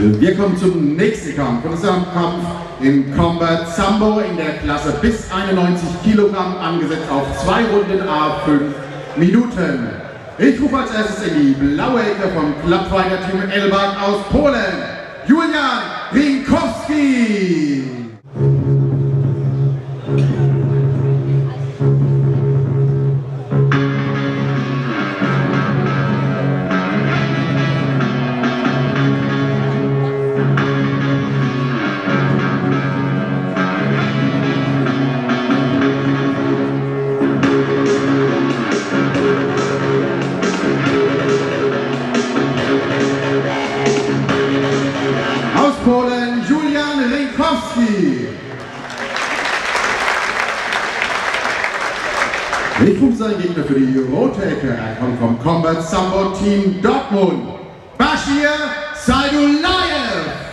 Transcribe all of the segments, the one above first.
Wir kommen zum nächsten Kampf. Unserem Kampf im Combat Sambo in der Klasse bis 91 Kilogramm, angesetzt auf zwei Runden A5 Minuten. Ich rufe als erstes in die blaue Ecke vom Clubfighter Team Elbach aus Polen, Julian Rinkowski. Ich rufe seinen Gegner für die rote Ecke. Er kommt vom Combat Sambo Team Dortmund. Bashir Saidulayev.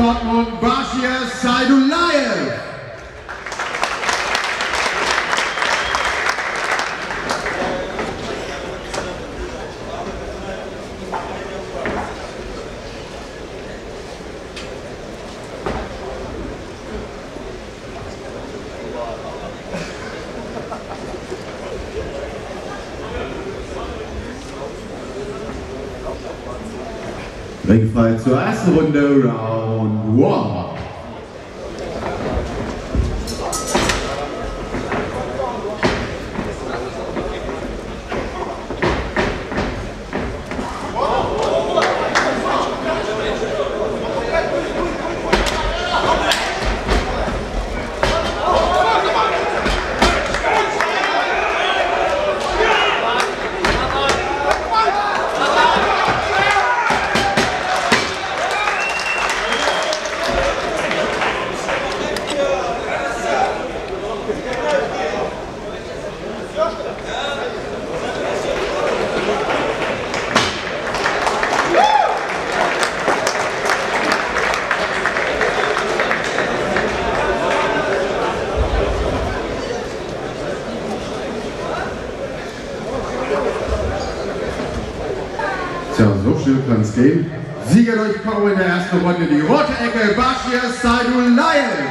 Aus Dortmund Bashir Saidulayev. Big fight to us, round one. Tja, so schnell kann es gehen. Sieger durch K.O. in der ersten Runde, die rote Ecke, Bashir Saidulayev.